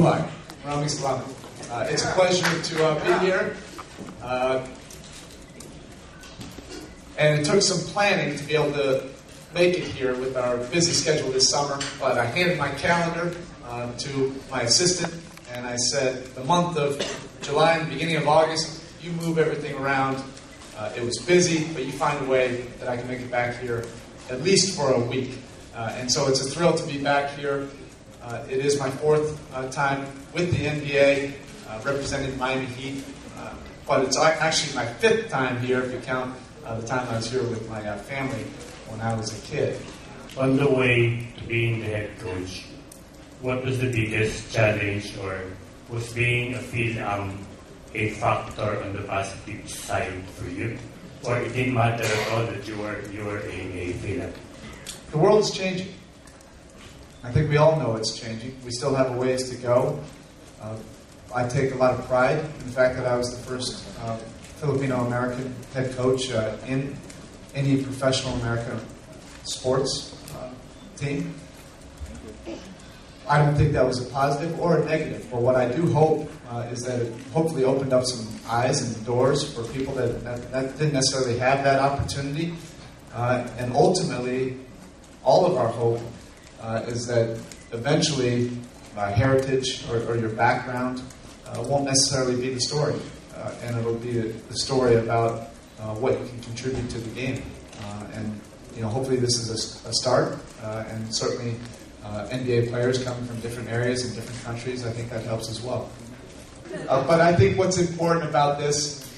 Rami Salam. Uh, it's a pleasure to uh, be here. Uh, and it took some planning to be able to make it here with our busy schedule this summer. But I handed my calendar uh, to my assistant, and I said, the month of July and beginning of August, you move everything around. Uh, it was busy, but you find a way that I can make it back here at least for a week. Uh, and so it's a thrill to be back here. Uh, it is my fourth uh, time with the NBA, uh, representing Miami Heat, uh, but it's actually my fifth time here if you count uh, the time I was here with my uh, family when I was a kid. On the way to being the head coach, what was the biggest challenge or was being a field um, a factor on the positive side for you? Or it didn't matter at all that you were you were a, a field? The world is changing. I think we all know it's changing. We still have a ways to go. Uh, I take a lot of pride in the fact that I was the first uh, Filipino American head coach uh, in any professional American sports uh, team. I don't think that was a positive or a negative, but what I do hope uh, is that it hopefully opened up some eyes and doors for people that, that, that didn't necessarily have that opportunity. Uh, and ultimately, all of our hope uh, is that eventually uh, heritage or, or, your background uh, won't necessarily be the story, uh, and it'll be the story about uh, what you can contribute to the game. And you know, hopefully, this is a, a start, and certainly. NBA players coming from different areas and different countries, I think that helps as well. but I think what's important about this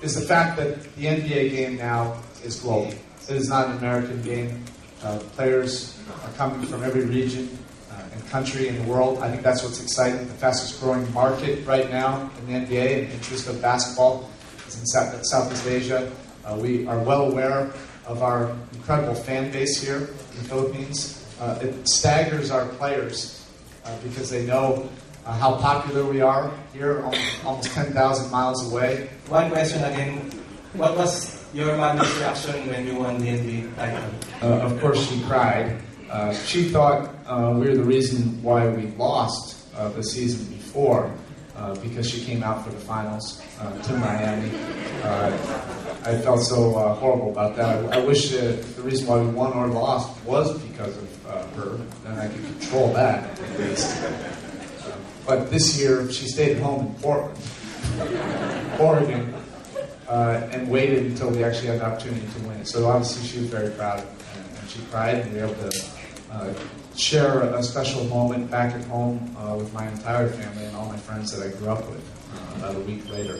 is the fact that the NBA game now is global. It is not an American game. Uh, players are coming from every region uh, and country in the world. I think that's what's exciting. The fastest growing market right now in the NBA and interest of basketball is in South, Southeast Asia. Uh, we are well aware of our incredible fan base here in the Philippines. Uh, it staggers our players uh, because they know uh, how popular we are here, almost, almost 10,000 miles away. One question again. What was your mother's reaction when you won the title? Uh, of course, she cried. Uh, she thought uh, we were the reason why we lost uh, the season before uh, because she came out for the finals uh, to Miami. I felt so horrible about that. I, I wish the reason why we won or lost was because of her, and I could control that at least. but this year, she stayed home in Portland, Oregon uh, and waited until we actually had the opportunity to win. So obviously she was very proud, and, and she cried, and we were able to uh, share a, special moment back at home uh, with my entire family and all my friends that I grew up with uh, about a week later.